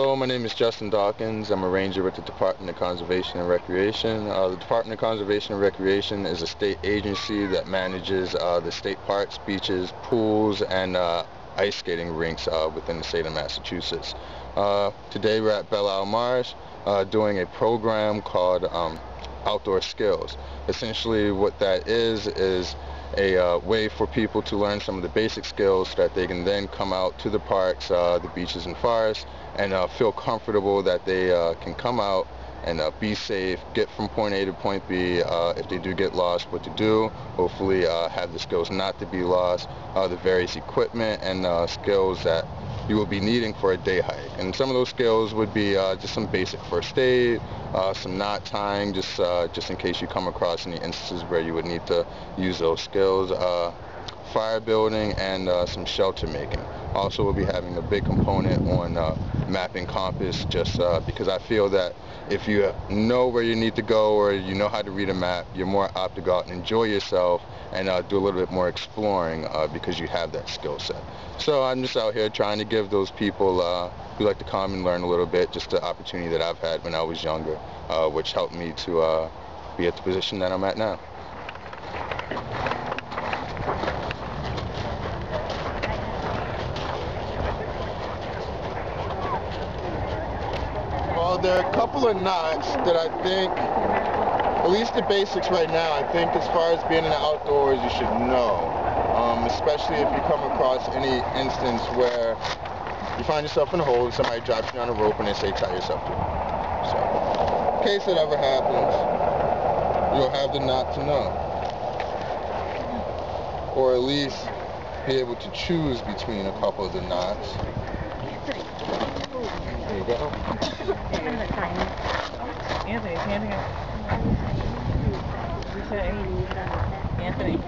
Hello, my name is Justin Dawkins. I'm a ranger with the Department of Conservation and Recreation. Uh, the Department of Conservation and Recreation is a state agency that manages uh, the state parks, beaches, pools, and uh, ice skating rinks uh, within the state of Massachusetts. Uh, today we're at Belle Isle Marsh uh, doing a program called um, Outdoor Skills. Essentially what that is is a uh, way for people to learn some of the basic skills so that they can then come out to the parks, uh, the beaches and forests and uh, feel comfortable that they uh, can come out and uh, be safe, get from point A to point B. Uh, if they do get lost, what to do. Hopefully have the skills not to be lost, the various equipment and skills that you will be needing for a day hike. And some of those skills would be uh, just some basic first aid, uh, some knot tying, just uh, just in case you come across any instances where you would need to use those skills. Fire building and uh, some shelter making. Also we'll be having a big component on uh, mapping compass just uh, because I feel that if you know where you need to go or you know how to read a map, you're more apt to go out and enjoy yourself and uh, do a little bit more exploring uh, because you have that skill set. So I'm just out here trying to give those people uh, who like to come and learn a little bit just the opportunity that I've had when I was younger, which helped me to be at the position that I'm at now. There are a couple of knots that I think, at least the basics right now, I think as far as being in the outdoors, you should know. Um, especially if you come across any instance where you find yourself in a hole and somebody drops you on a rope and they say tie yourself to it. So, in case it ever happens, you'll have the knot to know. Or at least be able to choose between a couple of the knots. There you go. Anthony's handing it. Anthony.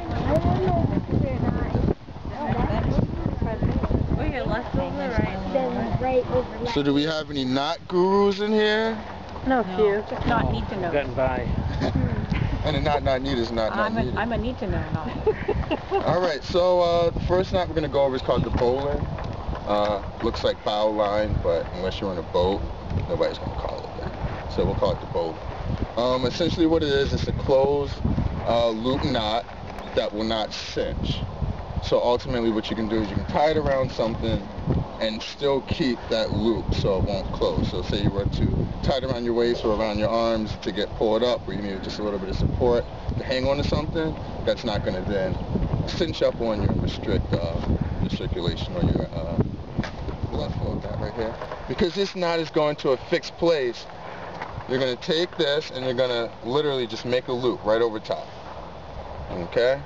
Yeah, left over, right? Then right over So do we have any knot gurus in here? No, few. Just not need to know. Getting by. and a not not need is not not I'm needed. A, I'm a need to know knot. All right, so uh, the first knot we're going to go over is called the bowline. Uh, looks like bow line, but unless you're on a boat, nobody's going to call it that. So we'll call it the boat. Um, essentially what it is, it's a closed uh, loop knot that will not cinch. So ultimately what you can do is you can tie it around something and still keep that loop so it won't close. So say you were to tie it around your waist or around your arms to get pulled up where you need just a little bit of support to hang on to something, that's not going to then cinch up on you and restrict uh, your circulation or your uh, flow that right here. Because this knot is going to a fixed place, you're going to take this and you're going to literally just make a loop right over top. Okay?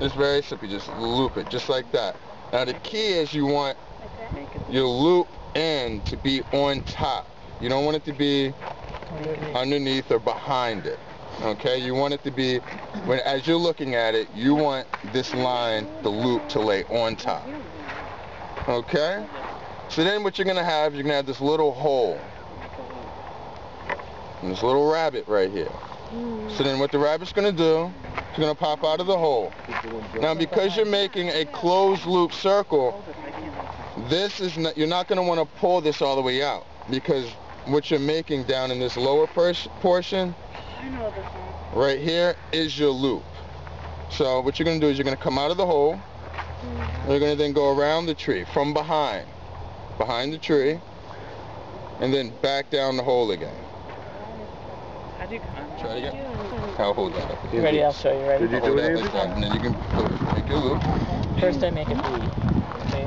It's very simple. You just loop it just like that. Now the key is you want your loop end to be on top. You don't want it to be underneath or behind it. Okay, you want it to be, when as you're looking at it, you want this line, the loop, to lay on top. Okay? So then what you're going to have, you're going to have this little hole. And this little rabbit right here. So then what the rabbit's going to do, it's going to pop out of the hole. Now because you're making a closed loop circle, this is not, you're not going to want to pull this all the way out because what you're making down in this lower portion right here is your loop. So what you're going to do is you're going to come out of the hole. You're going to then go around the tree from behind, behind the tree, and then back down the hole again. How do you Try it again. I'll hold that up. You ready? I'll show you. Ready? Did you do it like that, and then you can make your loop. First I make a V. See?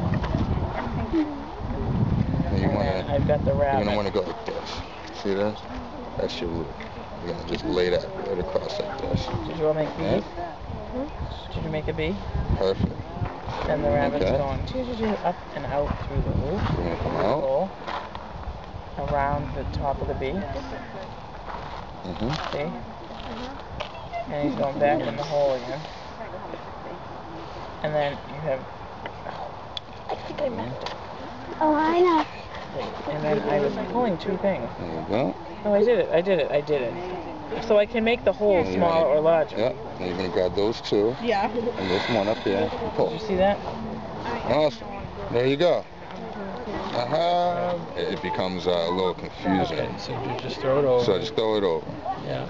And you want to. I've got the rabbit. You're gonna want to go like this. See this? That's your loop. You're gonna just lay that right across like this. Did you want to make B? Yeah. Did you make a B? Perfect. Then the rabbit's Okay. going up and out through the loop. You're come out. Hole, around the top of the B. Mm-hmm. See? And he's going back in the hole again. And then you have. I think I meant it. Oh, I know. And then I was pulling two things. There you go. Oh, I did it. I did it. I did it. So I can make the hole Yeah, smaller or larger. Yep. And you're gonna grab those two Yeah. and this one up here and Did pull. you see that? Awesome. There you go. I have, it it becomes uh, a little confusing. Okay, so you just throw it over. So I just throw it over. Yeah.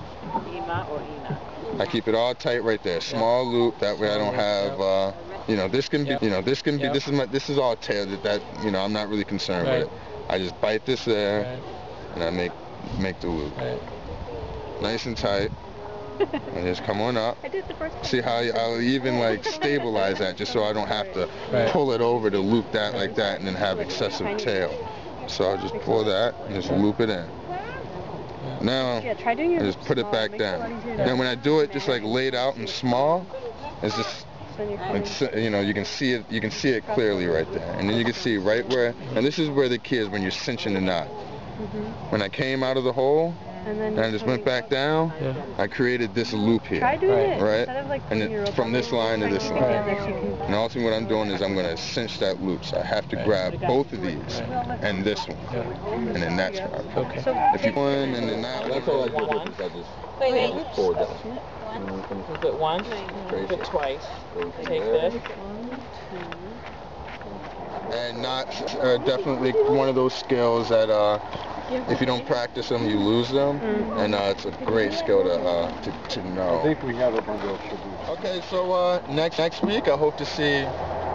Ema or Ina? I keep it all tight right there. Small loop. That way I don't have, uh, you know, this can be, Yep. you know, this can be. Yep. This is my. This is all tailored. That you know, I'm not really concerned Right. with it. I just bite this there, Right, and I make make the loop. right. Nice and tight. And just come on up. I did the first See how I- I'll even like stabilize that just so I don't have to Right. pull it over to loop that like that and then have excessive tail. So I'll just pull that and just loop it in. Now Yeah, try doing I just put it back Makes it a lot down. easier to- Then when I do it just like laid out and small, it's just Then you're it's, you know you can see it you can see it clearly right there. And then you can see right where and this is where the key is when you're cinching the knot. Mhm. When I came out of the hole And then and I just went back down, Yeah. I created this loop here. Try doing Right. it. Right. Instead of like And it- your from this line to this line. together so And ultimately what I'm doing is I'm going to cinch that loop. So I have to Right. grab both of these Right. and this one. Yeah. And then that's where I put Okay. So If you one and then that That's all I did. I just Wait, just pull it down. Move it once, move it twice. Take this. And not are definitely one of those skills that uh, if you don't practice them, you lose them. Mhm. And uh, it's a great skill to, uh, to, to know. I think we have a bunch of Okay, so uh, next next week I hope to see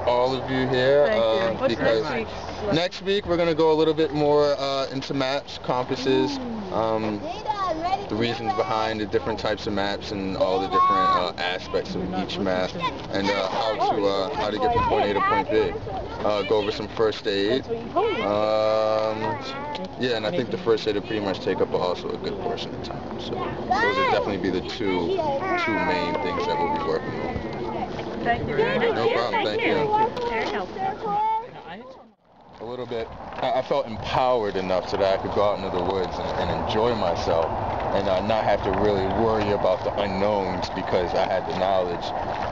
all of you here Thank uh, you. What's because next week? next week we're gonna go a little bit more uh, into maps, compasses, um, the reasons behind the different types of maps and all the different uh, aspects of each map, and uh, how to uh, how to get from point A to point B. Uh, go over some first aid. Um, yeah, and I think the first aid will pretty much take up also a good portion of time. So those would definitely be the two two main things that we'll be working on. Thank you very much. No problem. Thank you. Very helpful. A little bit. I, felt empowered enough so that I could go out into the woods and, and enjoy myself and uh, not have to really worry about the unknowns because I had the knowledge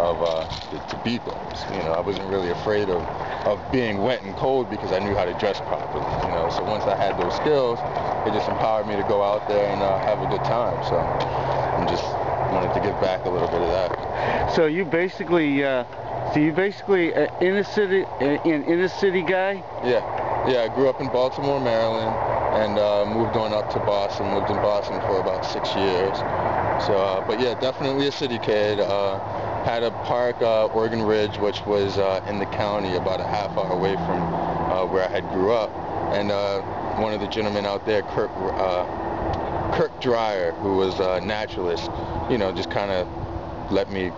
of uh, to, to beat those. You know, I wasn't really afraid of, of being wet and cold because I knew how to dress properly. You know, so once I had those skills, it just empowered me to go out there and uh, have a good time. So I'm just wanted to give back a little bit of that. So you basically, uh, so you basically uh, inner city, an inner city guy? Yeah, yeah. I grew up in Baltimore, Maryland, and uh, moved on up to Boston. Lived in Boston for about six years. So, uh, but yeah, definitely a city kid. Uh, had a park, uh, Oregon Ridge, which was uh, in the county, about a half hour away from uh, where I had grew up. And uh, one of the gentlemen out there, Kirk, uh, Kirk Dreyer, who was a naturalist, you know, just kind of let me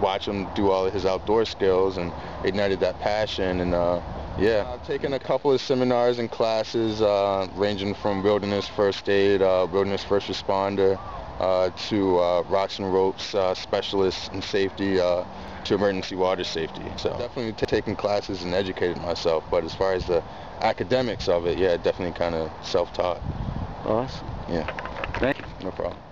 watch him do all of his outdoor skills and ignited that passion and uh, yeah. I've taken a couple of seminars and classes uh, ranging from wilderness first aid uh, wilderness first responder uh, to uh, rocks and ropes uh, specialist in safety to emergency water safety. So definitely taken classes and educated myself but as far as the academics of it yeah definitely kind of self-taught. Awesome. Yeah Thank you. no problem